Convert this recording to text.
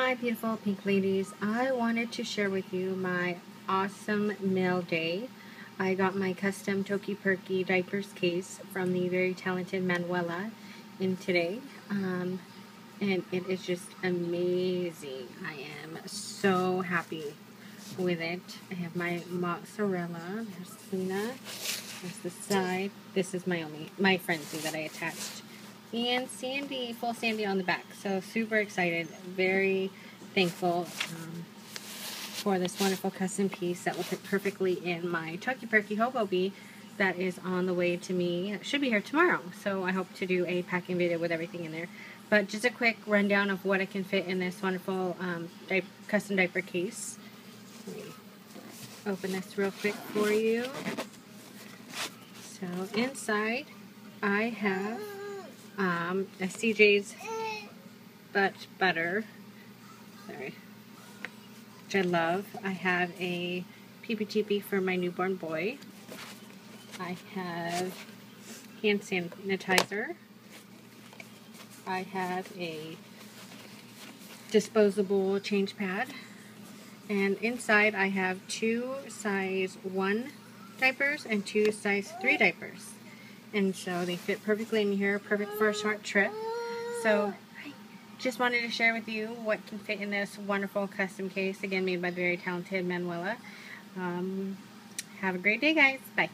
Hi, beautiful pink ladies. I wanted to share with you my awesome mail day. I got my custom Toki Perky diapers case from the very talented Manuela in today. Um, and it is just amazing. I am so happy with it. I have my mozzarella. There's Luna. There's the side. This is my only my frenzy that I attached and Sandy, full Sandy on the back. So super excited, very thankful um, for this wonderful custom piece that will fit perfectly in my Toki Perky Hobo Be that is on the way to me. It should be here tomorrow, so I hope to do a packing video with everything in there. But just a quick rundown of what I can fit in this wonderful um, di custom diaper case. Let me open this real quick for you. So inside I have um, CJ's Butt Butter, sorry, which I love. I have a PPTP for my newborn boy. I have hand sanitizer. I have a disposable change pad. And inside I have two size 1 diapers and two size 3 diapers and so they fit perfectly in here, perfect for a short trip. So I just wanted to share with you what can fit in this wonderful custom case, again made by the very talented Manuela. Um, have a great day, guys. Bye.